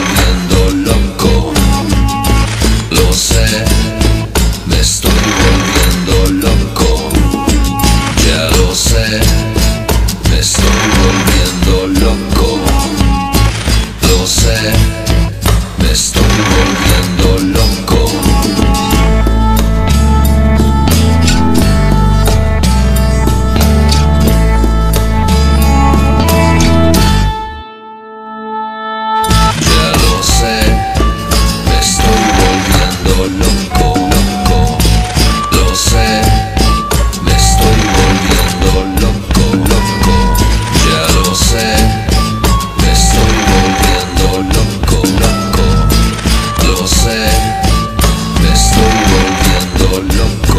volviendo loco. solo